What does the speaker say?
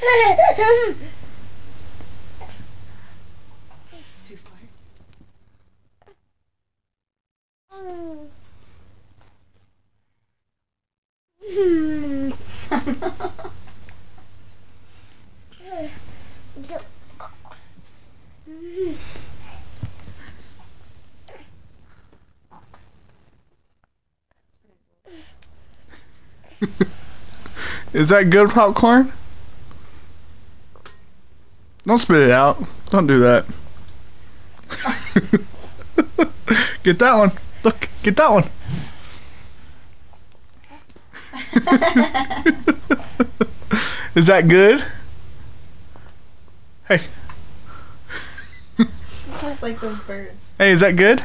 Too far. Is that good popcorn? Don't spit it out. Don't do that. get that one. Look, get that one. Is that good? Hey. Just like those birds. Hey, is that good?